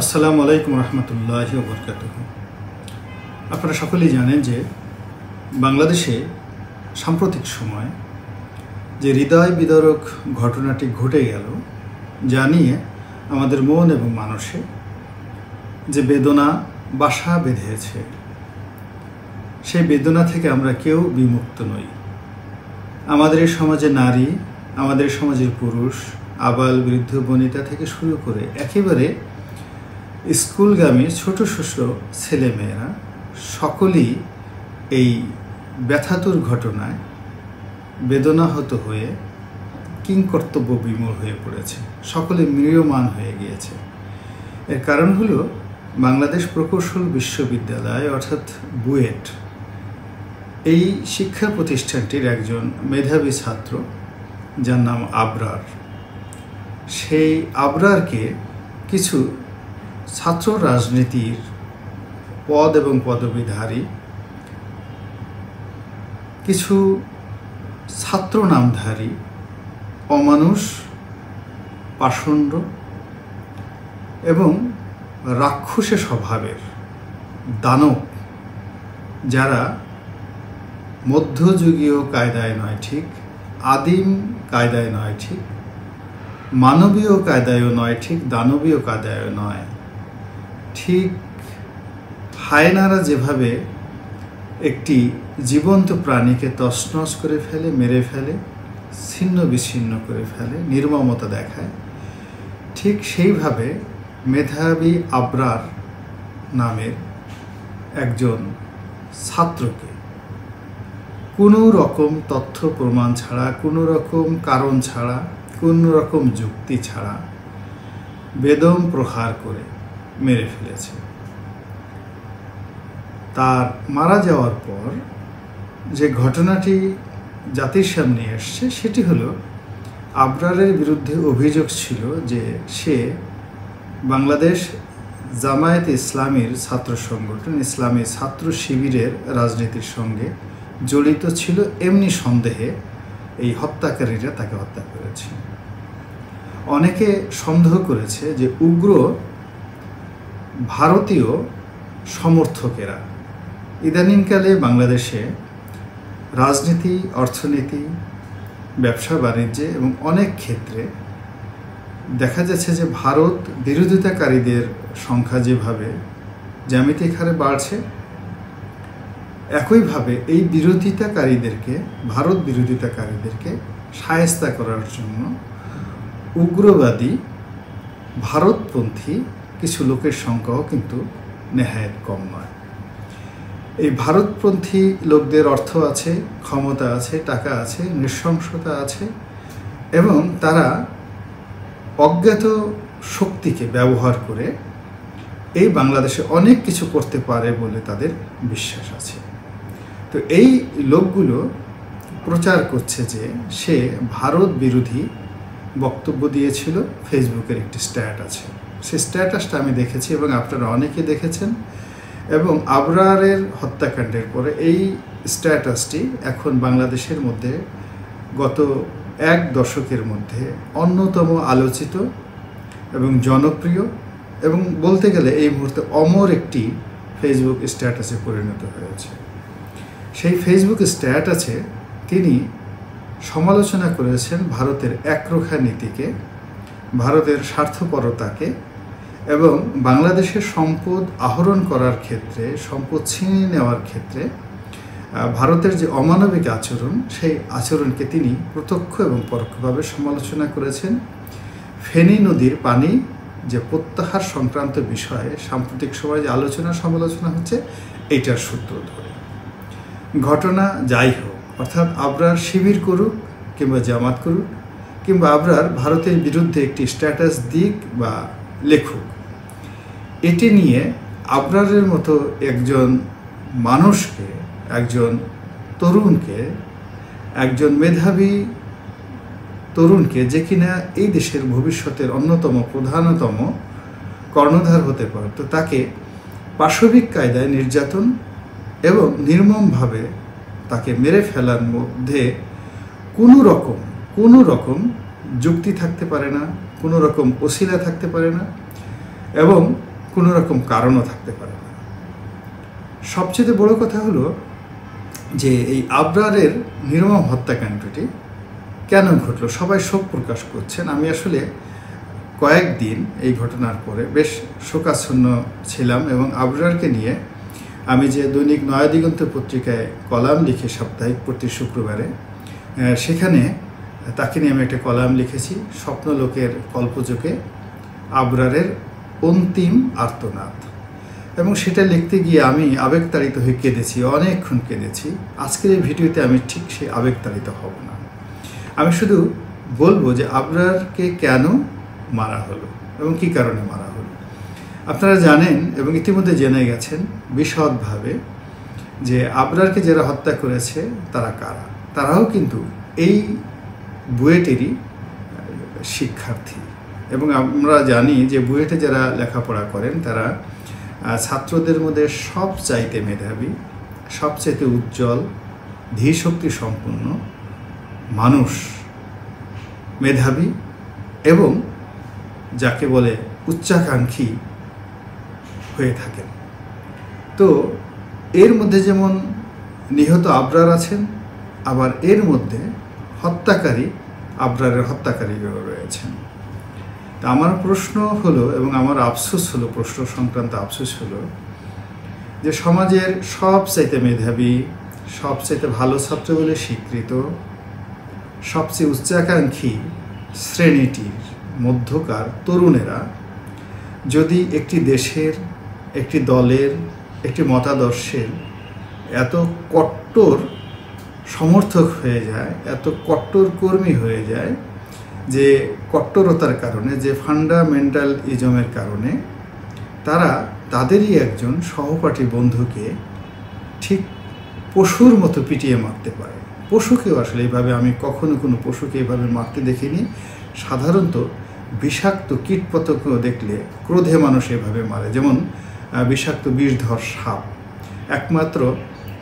আসসালামু আলাইকুম রহমতুল্লাহ বরকাত আপনারা সকলেই জানেন যে বাংলাদেশে সাম্প্রতিক সময় যে হৃদয় বিদারক ঘটনাটি ঘটে গেল, যা নিয়ে আমাদের মন এবং মানসে যে বেদনা বাসা বেঁধেছে, সেই বেদনা থেকে আমরা কেউ বিমুক্ত নই। আমাদের এই সমাজে নারী, আমাদের সমাজের পুরুষ, আবাল, বৃদ্ধ, বনিতা থেকে শুরু করে একেবারে স্কুলগামী ছোট ছোট ছেলেমেয়েরা সকলেই এই ব্যথাতুর ঘটনায় বেদনাহত হয়ে কিংকর্তব্য বিমূল হয়ে পড়েছে। সকলে মৃয়মান হয়ে গিয়েছে। এর কারণ হলো বাংলাদেশ প্রকৌশল বিশ্ববিদ্যালয়, অর্থাৎ বুয়েট। এই শিক্ষা প্রতিষ্ঠানটির একজন মেধাবী ছাত্র যার নাম আবরার। সেই আবরারকে কিছু ছাত্র রাজনীতির পদ এবং পদবীধারী কিছু ছাত্র নামধারী অমানুষ, পাষণ্ড এবং রাক্ষসে স্বভাবের দানব, যারা মধ্যযুগীয় কায়দায় নয় ঠিক, আদিম কায়দায় নয় ঠিক, মানবীয় কায়দায়ও নয় ঠিক, দানবীয় কায়দায়ও নয়। ঠিক হায়নারা যেভাবে একটি জীবন্ত প্রাণীকে তছনছ করে ফেলে, মেরে ফেলে, ছিন্ন বিচ্ছিন্ন করে ফেলে, নির্মমতা দেখায়, ঠিক সেইভাবে মেধাবী আবরার নামের একজন ছাত্রকে কোনো রকম তথ্য প্রমাণ ছাড়া, কোনো রকম কারণ ছাড়া, কোনো রকম যুক্তি ছাড়া বেদম প্রহার করে মেরে ফেলেছে। তার মারা যাওয়ার পর যে ঘটনাটি জাতির সামনে এসছে সেটি হলো আবরারের বিরুদ্ধে অভিযোগ ছিল যে সে বাংলাদেশ জামায়াত ইসলামীর ছাত্র সংগঠন, ইসলামী ছাত্র শিবিরের রাজনীতির সঙ্গে জড়িত ছিল। এমনি সন্দেহে এই হত্যাকারীরা তাকে হত্যা করেছে। অনেকে সন্দেহ করেছে যে উগ্র ভারতীয় সমর্থকেরা। ইদানিংকালে বাংলাদেশে রাজনীতি, অর্থনীতি, ব্যবসা, বাণিজ্যে এবং অনেক ক্ষেত্রে দেখা যাচ্ছে যে ভারত বিরোধিতাকারীদের সংখ্যা যেভাবে জ্যামিতিক হারে বাড়ছে, একইভাবে এই বিরোধিতাকারীদেরকে, ভারত বিরোধিতাকারীদেরকে সায়স্তা করার জন্য উগ্রবাদী ভারতপন্থী কিছু লোকের সংখ্যাও কিন্তু নেহায়ত কম নয়। এই ভারতপন্থী লোকদের অর্থ আছে, ক্ষমতা আছে, টাকা আছে, নৃশংসতা আছে এবং তারা অজ্ঞাত শক্তিকে ব্যবহার করে এই বাংলাদেশে অনেক কিছু করতে পারে বলে তাদের বিশ্বাস আছে। তো এই লোকগুলো প্রচার করছে যে সে ভারত বিরোধী বক্তব্য দিয়েছিল, ফেসবুকের একটি স্ট্যাট আছে সেই স্ট্যাটাসটা আমি দেখেছি এবং আপনারা অনেকে দেখেছেন। এবং আবরারের হত্যাকাণ্ডের পরে এই স্ট্যাটাসটি এখন বাংলাদেশের মধ্যে গত এক দশকের মধ্যে অন্যতম আলোচিত এবং জনপ্রিয় এবং বলতে গেলে এই মুহূর্তে অমর একটি ফেসবুক স্ট্যাটাসে পরিণত হয়েছে। সেই ফেসবুক স্ট্যাটাসে তিনি সমালোচনা করেছেন ভারতের একরোখা নীতিকে, ভারতের স্বার্থপরতাকে এবং বাংলাদেশের সম্পদ আহরণ করার ক্ষেত্রে, সম্পদ ছিনিয়ে নেওয়ার ক্ষেত্রে ভারতের যে অমানবিক আচরণ, সেই আচরণকে তিনি প্রত্যক্ষ এবং পরোক্ষভাবে সমালোচনা করেছেন। ফেনী নদীর পানি যে প্রত্যাহার সংক্রান্ত বিষয়ে সাম্প্রতিক সময়ে যে আলোচনা, সমালোচনা হচ্ছে, এইটার সূত্র ধরে। ঘটনা যাই হোক, অর্থাৎ আবরার শিবির করুক কিংবা জামাত করুক, কিংবা আবরার ভারতের বিরুদ্ধে একটি স্ট্যাটাস দিক বা লেখুক এটি নিয়ে আবরারের মতো একজন মানুষকে, একজন তরুণকে, একজন মেধাবী তরুণকে যে কিনা এই দেশের ভবিষ্যতের অন্যতম, প্রধানতম কর্ণধার হতে পারত তাকে পাশবিক কায়দায় নির্যাতন এবং নির্মমভাবে তাকে মেরে ফেলার মধ্যে কোনো রকম কোনো রকম যুক্তি থাকতে পারে না, কোনো রকম অশিলা থাকতে পারে না এবং কোনো রকম কারণও থাকতে পারে না। সবচেয়ে বড় কথা হলো যে এই আবরারের নির্মম হত্যাকাণ্ডটি কেন ঘটলো? সবাই শোক প্রকাশ করছেন। আমি আসলে কয়েকদিন এই ঘটনার পরে বেশ শোকাচ্ছন্ন ছিলাম এবং আবরারকে নিয়ে আমি যে দৈনিক নয়াদিগন্ত পত্রিকায় কলাম লিখে সাপ্তাহিক প্রতি শুক্রবারে সেখানে তাকে নিয়ে আমি একটা কলাম লিখেছি। স্বপ্নলোকের কল্পযোগে আবরারের অন্তিম আর্তনাদ। এবং সেটা লিখতে গিয়ে আমি আবেগতাড়িত হয়ে কেঁদেছি, অনেকক্ষণ কেঁদেছি। আজকের এই ভিডিওতে আমি ঠিক সেই আবেগতাড়িত হব না। আমি শুধু বলব যে আবরারকে কেন মারা হলো এবং কি কারণে মারা হলো। আপনারা জানেন এবং ইতিমধ্যে জেনে গেছেন বিশদভাবে যে আবরারকে যারা হত্যা করেছে, তারা কারা? তারাও কিন্তু এই বুয়েটেরই শিক্ষার্থী। এবং আমরা জানি যে বুয়েটে যারা লেখাপড়া করেন, তারা ছাত্রদের মধ্যে সব চাইতে মেধাবী, সবচাইতে উজ্জ্বল ধীশক্তি সম্পন্ন মানুষ, মেধাবী এবং যাকে বলে উচ্চাকাঙ্ক্ষী হয়ে থাকেন। তো এর মধ্যে যেমন নিহত আবরার আছেন, আবার এর মধ্যে হত্যাকারী আবরারের হত্যাকারীও রয়েছেন। তা আমার প্রশ্ন হলো এবং আমার আফসোস হলো, প্রশ্ন সংক্রান্ত আফসোস হলো যে সমাজের সব চাইতে মেধাবী, সবচাইতে ভালো ছাত্র বলে স্বীকৃত, সবচেয়ে উচ্চাকাঙ্ক্ষী শ্রেণীটির মধ্যকার তরুণেরা যদি একটি দেশের, একটি দলের, একটি মতাদর্শের এত কট্টর সমর্থক হয়ে যায়, এত কট্টর কর্মী হয়ে যায় যে কট্টরতার কারণে, যে ফান্ডামেন্টাল ইজমের কারণে, তারা তাদেরই একজন সহপাঠী বন্ধুকে ঠিক পশুর মতো পিটিয়ে মারতে পারে। পশুকেও আসলে এইভাবে আমি কখনো কোনো পশুকে এইভাবে মারতে দেখিনি। সাধারণত বিষাক্ত কীটপতঙ্গ দেখলে ক্রোধে মানুষ এভাবে মারে। যেমন বিষাক্ত বিষধর সাপ। একমাত্র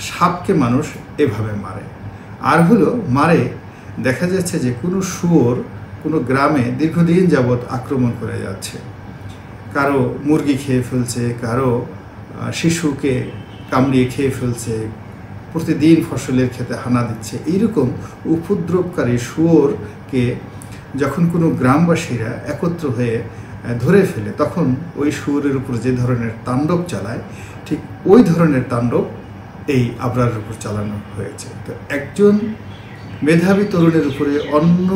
সাপকে মানুষ এভাবে মারে। আর হলো মারে, দেখা যাচ্ছে যে কোনো শুয়োর কোনো গ্রামে দীর্ঘদিন যাবৎ আক্রমণ করে যাচ্ছে। কারও মুরগি খেয়ে ফেলছে, কারও শিশুকে কামড়িয়ে খেয়ে ফেলছে, প্রতিদিন ফসলের খেতে হানা দিচ্ছে। এইরকম উপদ্রবকারী শুয়োরকে যখন কোনো গ্রামবাসীরা একত্র হয়ে ধরে ফেলে, তখন ওই শুয়োরের উপর যে ধরনের তাণ্ডব চালায়, ঠিক ওই ধরনের তাণ্ডব এই আবরারের উপর চালানো হয়েছে। তো একজন মেধাবী তরুণের উপরে অন্য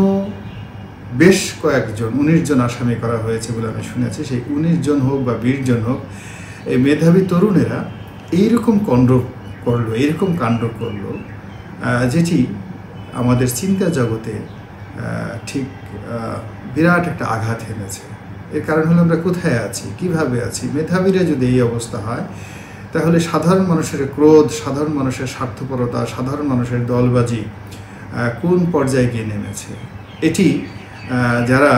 বেশ কয়েকজন, উনিশ জন আসামি করা হয়েছে বলে আমি শুনেছি। সেই উনিশ জন হোক বা বিশ জন হোক, এই মেধাবী তরুণেরা এইরকম কণ্ড করল, এইরকম কাণ্ড করল যেটি আমাদের চিন্তা জগতে ঠিক বিরাট একটা আঘাত এনেছে। এর কারণ হলো আমরা কোথায় আছি, কীভাবে আছি? মেধাবীরা যদি এই অবস্থা হয়, তাহলে সাধারণ মানুষের ক্রোধ, সাধারণ মানুষের স্বার্থপরতা, সাধারণ মানুষের দলবাজি কোন পর্যায়ে গিয়ে নেমেছে? এটি যারা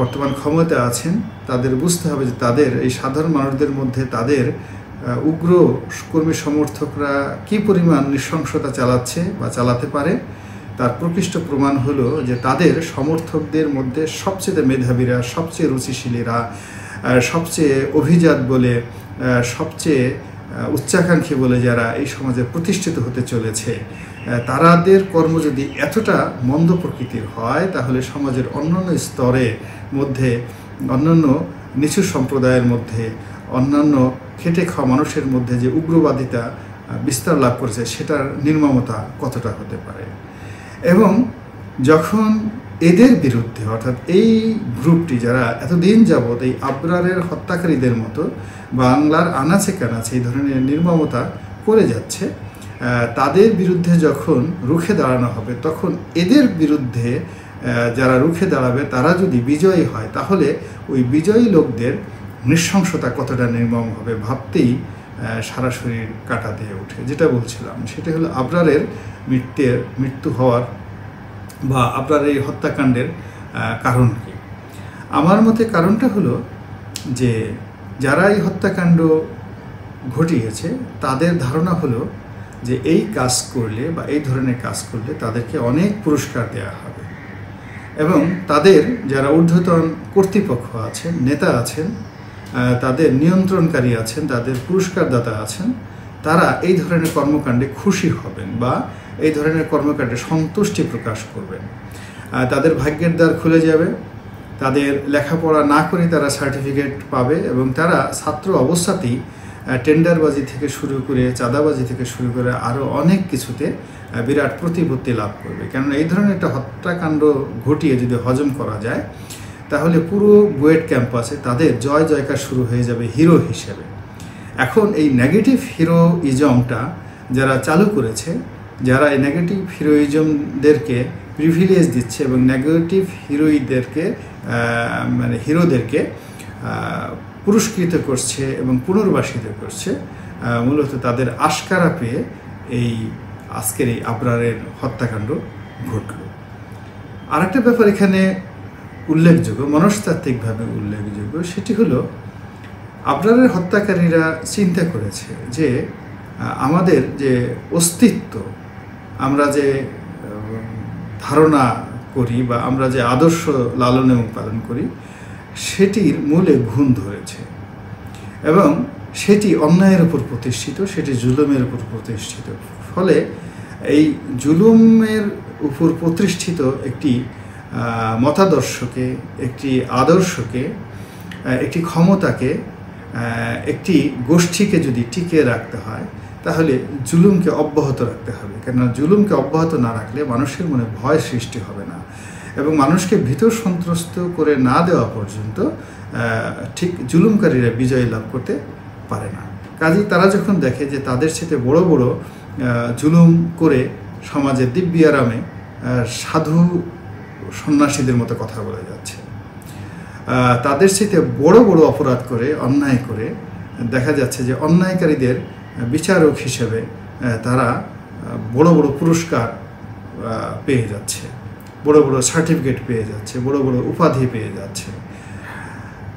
বর্তমান ক্ষমতা আছেন, তাদের বুঝতে হবে যে তাদের, এই সাধারণ মানুষদের মধ্যে তাদের উগ্র কর্মী সমর্থকরা কি পরিমাণ নৃশংসতা চালাচ্ছে বা চালাতে পারে, তার প্রকৃষ্ট প্রমাণ হলো যে তাদের সমর্থকদের মধ্যে সবচেয়ে মেধাবীরা, সবচেয়ে রুচিশীলীরা সবচেয়ে অভিজাত বলে সবচেয়ে উচ্চাকাঙ্ক্ষী বলে যারা এই সমাজে প্রতিষ্ঠিত হতে চলেছে। তারাদের কর্ম যদি এতটা মন্দ প্রকৃতির হয়, তাহলে সমাজের অন্যান্য স্তরে মধ্যে, অন্যান্য নিচু সম্প্রদায়ের মধ্যে, অন্যান্য খেটে খাওয়া মানুষের মধ্যে যে উগ্রবাদিতা বিস্তার লাভ করেছে, সেটার নির্মমতা কতটা হতে পারে? এবং যখন এদের বিরুদ্ধে, অর্থাৎ এই গ্রুপটি যারা এতদিন যাবৎ এই আবরারের হত্যাকারীদের মতো বাংলার আনাচে কানাচে এই ধরনের নির্মমতা করে যাচ্ছে তাদের বিরুদ্ধে যখন রুখে দাঁড়ানো হবে, তখন এদের বিরুদ্ধে যারা রুখে দাঁড়াবে, তারা যদি বিজয়ী হয়, তাহলে ওই বিজয়ী লোকদের নৃশংসতা কতটা নির্মম হবে ভাবতেই সারা শরীর কাটা দিয়ে ওঠে। যেটা বলছিলাম, সেটা হলো আবরারের মৃত্যের, মৃত্যু হওয়ার বা আপনার এই হত্যাকাণ্ডের কারণ কি? আমার মতে কারণটা হলো যে, যারা এই হত্যাকাণ্ড ঘটিয়েছে, তাদের ধারণা হলো যে এই কাজ করলে বা এই ধরনের কাজ করলে তাদেরকে অনেক পুরস্কার দেওয়া হবে। এবং তাদের যারা ঊর্ধ্বতন কর্তৃপক্ষ আছেন, নেতা আছেন তাদের নিয়ন্ত্রণকারী আছেন, তাদের পুরস্কারদাতা আছেন, তারা এই ধরনের কর্মকাণ্ডে খুশি হবেন বা এই ধরনের কর্মকাণ্ডে সন্তুষ্টি প্রকাশ করবেন। তাদের ভাগ্যের দ্বার খুলে যাবে, তাদের লেখাপড়া না করে তারা সার্টিফিকেট পাবে এবং তারা ছাত্র অবস্থাতেই টেন্ডারবাজি থেকে শুরু করে, চাঁদাবাজি থেকে শুরু করে আরও অনেক কিছুতে বিরাট প্রতিপত্তি লাভ করবে। কেননা এই ধরনের একটা হত্যাকাণ্ড ঘটিয়ে যদি হজম করা যায়, তাহলে পুরো বুয়েট ক্যাম্পাসে তাদের জয় জয়কার শুরু হয়ে যাবে হিরো হিসেবে। এখন এই নেগেটিভ হিরোইজমটা যারা চালু করেছে, যারা এই নেগেটিভ হিরোইজমদেরকে প্রিভিলেজ দিচ্ছে এবং নেগেটিভ হিরোইদেরকে মানে হিরোদেরকে পুরস্কৃত করছে এবং পুনর্বাসিত করছে মূলত তাদের আশকারা পেয়ে এই আজকের এই আবরারের হত্যাকাণ্ড ঘটল। আরেকটা ব্যাপার এখানে উল্লেখযোগ্য, মনস্তাত্ত্বিকভাবে উল্লেখযোগ্য, সেটি হলো, আবরারের হত্যাকারীরা চিন্তা করেছে যে আমাদের যে অস্তিত্ব, আমরা যে ধারণা করি বা আমরা যে আদর্শ লালন এবং পালন করি সেটির মূলে ঘুণ ধরেছে এবং সেটি অন্যায়ের উপর প্রতিষ্ঠিত, সেটি জুলুমের উপর প্রতিষ্ঠিত। ফলে এই জুলুমের উপর প্রতিষ্ঠিত একটি মতাদর্শকে, একটি আদর্শকে একটি ক্ষমতাকে একটি গোষ্ঠীকে যদি টিকিয়ে রাখতে হয়, তাহলে জুলুমকে অব্যাহত রাখতে হবে। কেননা জুলুমকে অব্যাহত না রাখলে মানুষের মনে ভয় সৃষ্টি হবে না। এবং মানুষকে ভীত সন্ত্রস্ত করে না দেওয়া পর্যন্ত ঠিক জুলুমকারীরা বিজয় লাভ করতে পারে না। কাজেই তারা যখন দেখে যে তাদের সাথে বড় বড় জুলুম করে সমাজের দিব্যারামে সাধু সন্ন্যাসীদের মতো কথা বলে যাচ্ছে। তাদের সাথে বড় বড় অপরাধ করে, অন্যায় করে, দেখা যাচ্ছে যে অন্যায়কারীদের বিচারক হিসেবে তারা বড় বড় পুরস্কার পেয়ে যাচ্ছে। বড় বড় সার্টিফিকেট পেয়ে যাচ্ছে, বড় বড় উপাধি পেয়ে যাচ্ছে।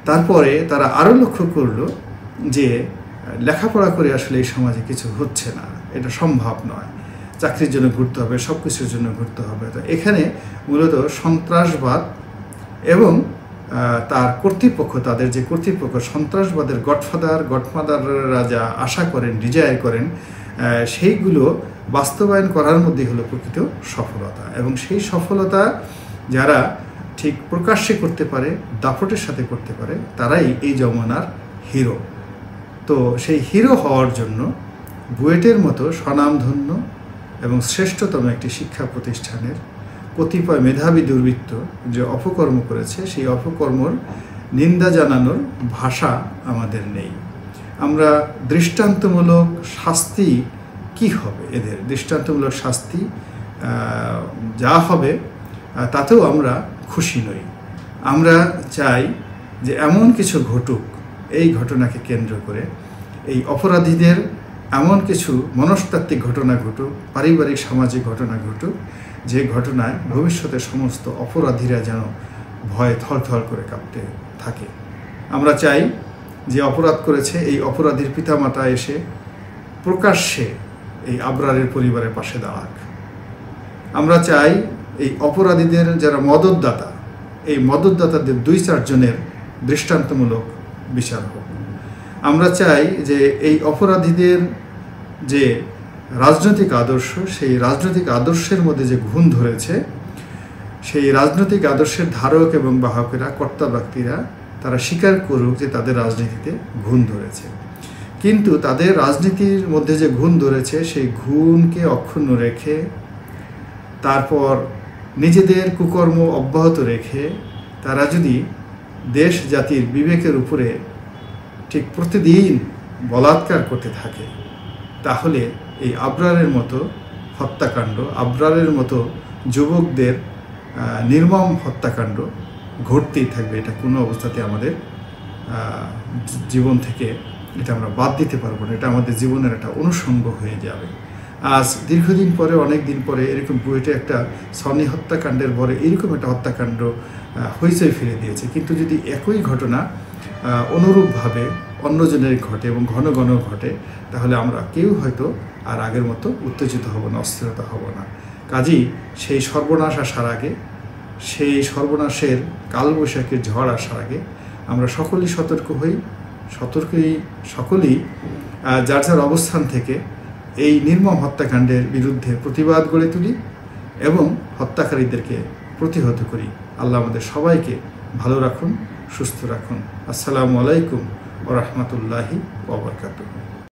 তারপরে তারা আরও লক্ষ্য করল যে, লেখাপড়া করে আসলে এই সমাজে কিছু হচ্ছে না, এটা সম্ভব নয়। চাকরির জন্য ঘুরতে হবে সব কিছুর জন্য ঘুরতে হবে। তো এখানে মূলত সন্ত্রাসবাদ এবং তার কর্তৃপক্ষ, তাদের যে কর্তৃপক্ষ সন্ত্রাসবাদের গডফাদার, গডফাদাররা যা আশা করেন, ডিজায়ার করেন সেইগুলো বাস্তবায়ন করার মধ্যে হলো প্রকৃত সফলতা। এবং সেই সফলতা যারা ঠিক প্রকাশ্যে করতে পারে, দাপটের সাথে করতে পারে, তারাই এই যমুনার হিরো। তো সেই হিরো হওয়ার জন্য বুয়েটের মতো স্বনামধন্য এবং শ্রেষ্ঠতম একটি শিক্ষা প্রতিষ্ঠানের কতিপয় মেধাবী দুর্বৃত্ত যে অপকর্ম করেছে, সেই অপকর্মর নিন্দা জানানোর ভাষা আমাদের নেই। আমরা দৃষ্টান্তমূলক শাস্তি কি হবে? এদের দৃষ্টান্তমূলক শাস্তি যা হবে তাতেও আমরা খুশি নই। আমরা চাই যে এমন কিছু ঘটুক, এই ঘটনাকে কেন্দ্র করে এই অপরাধীদের এমন কিছু মনস্তাত্ত্বিক ঘটনা ঘটুক, পারিবারিক সামাজিক ঘটনা ঘটুক, যে ঘটনায় ভবিষ্যতে সমস্ত অপরাধীরা যেন ভয়ে থরথর করে কাঁপতে থাকে। আমরা চাই যে অপরাধ করেছে, এই অপরাধীর পিতামাতা এসে প্রকাশ্যে এই আবরারের পরিবারের পাশে দাঁড়াক। আমরা চাই এই অপরাধীদের যারা মদতদাতা, এই মদতদাতাদের দুই চারজনের দৃষ্টান্তমূলক বিচার হোক। আমরা চাই যে এই অপরাধীদের যে রাজনৈতিক আদর্শ, সেই রাজনৈতিক আদর্শের মধ্যে যে ঘুণ ধরেছে, সেই রাজনৈতিক আদর্শের ধারক এবং বাহকেরা কর্তা ব্যক্তিরা তারা স্বীকার করুক যে তাদের রাজনীতিতে ঘুণ ধরেছে। কিন্তু তাদের রাজনীতির মধ্যে যে ঘুণ ধরেছে, সেই ঘুণকে অক্ষুণ্ণ রেখে, তারপর নিজেদের কুকর্ম অব্যাহত রেখে তারা যদি দেশ জাতির বিবেকের উপরে ঠিক প্রতিদিন বলাৎকার করতে থাকে, তাহলে এই আবরারের মতো হত্যাকাণ্ড, আবরারের মতো যুবকদের নির্মম হত্যাকাণ্ড ঘটতেই থাকবে, এটা কোনো অবস্থাতে আমাদের জীবন থেকে এটা আমরা বাদ দিতে পারব না, এটা আমাদের জীবনের একটা অনুষঙ্গ হয়ে যাবে। আজ দীর্ঘদিন পরে, অনেক দিন পরে এরকম বুয়েটে একটা সনি হত্যাকাণ্ডের পরে এরকম একটা হত্যাকাণ্ড হইচই ফিরে দিয়েছে। কিন্তু যদি একই ঘটনা অনুরূপভাবে অন্যজনের ঘটে এবং ঘন ঘন ঘটে, তাহলে আমরা কেউ হয়তো আর আগের মতো উত্তেজিত হব না, অস্থিরতা হব না। কাজেই সেই সর্বনাশ আসার আগে সেই সর্বনাশের কালবৈশাখীর ঝড় আসার আগে আমরা সকলেই সতর্ক হই, সতর্কই সকলেই যার যার অবস্থান থেকে এই নির্মম হত্যাকাণ্ডের বিরুদ্ধে প্রতিবাদ গড়ে তুলি এবং হত্যাকারীদেরকে প্রতিহত করি। আল্লাহ আমাদের সবাইকে ভালো রাখুন, সুস্থ রাখুন। আসসালামু আলাইকুম ও রহমতুল্লাহি ওবরকাতুহ